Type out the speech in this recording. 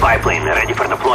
Biplane ready for deployment.